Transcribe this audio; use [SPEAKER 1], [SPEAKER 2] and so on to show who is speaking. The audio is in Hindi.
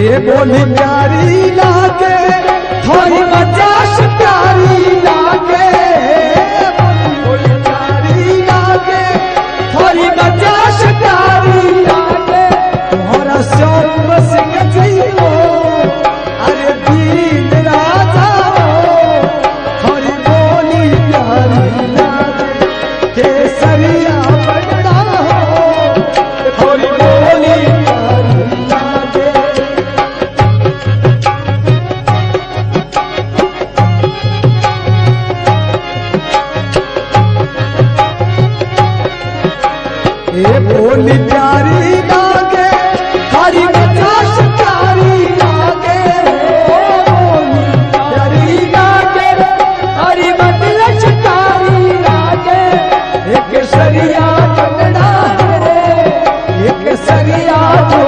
[SPEAKER 1] बोली प्यारी लागे, थोड़ी मज़ाक प्यारी लागे। बोली प्यारी लागे, थोड़ी मज़ाक प्यारी लागे। तुम्हारा श्याम सिंह जी हो। बोली प्यारी लागे हरी बचाश प्यारी हरी बचाश प्यारी लागे एक सरिया है एक सरिया जो